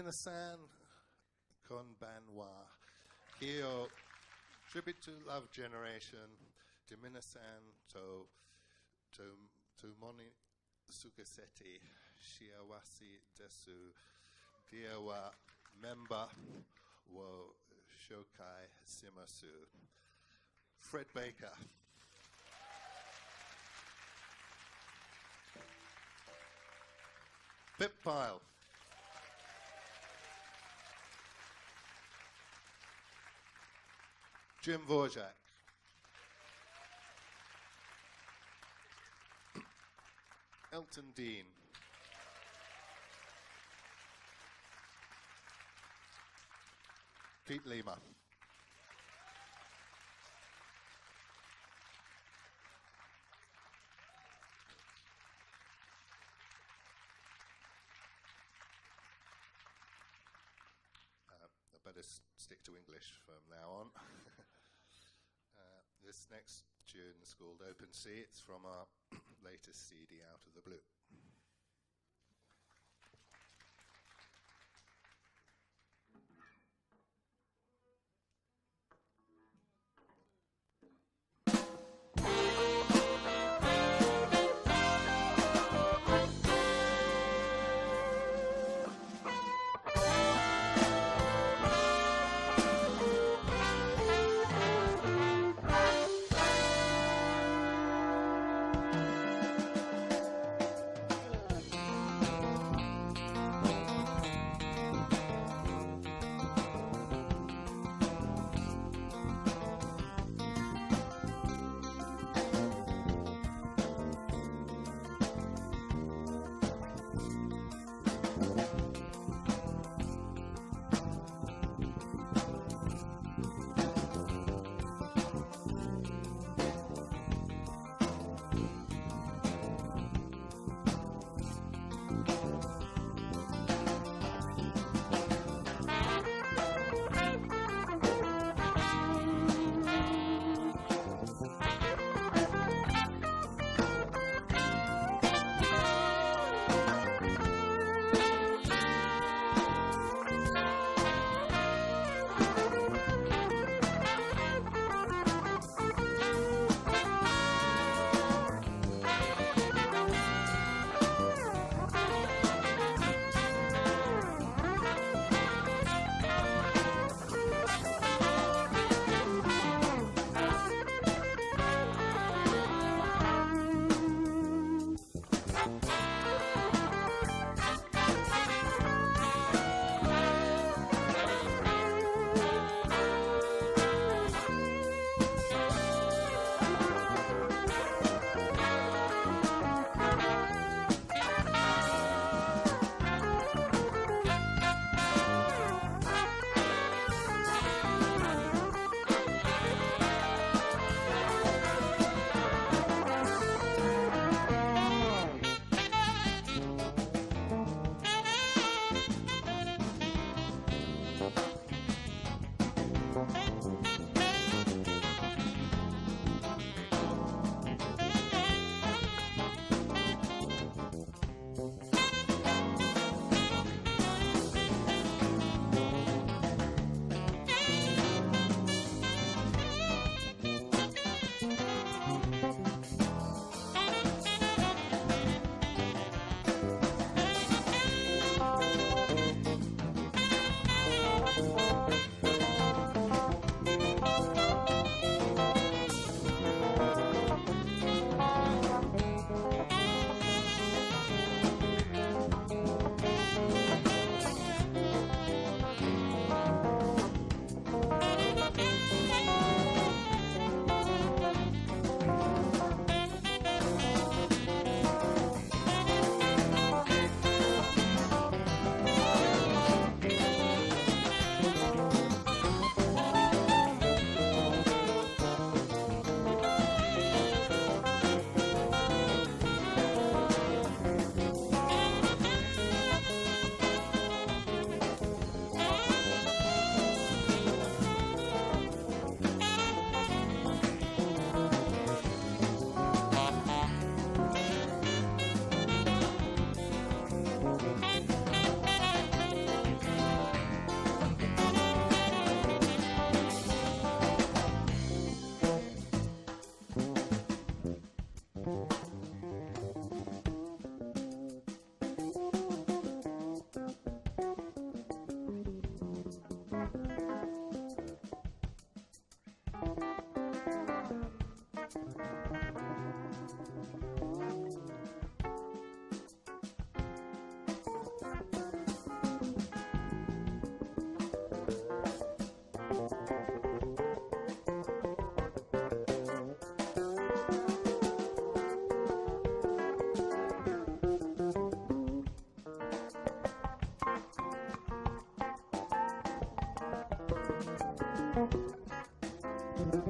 Minasan Konbanwa. Kyo tribute to Love Generation. Diminasan to to to Moni Sukaseti Shiawasi Desu Diawa member wo Shokai Simasu. Fred Baker. Pip Pyle. Jim Dvorak. Elton Dean. Pete Lemer. Uh, I better stick to English from now on. This next tune is called Open Sea. It's from our latest CD, Out of the Blue.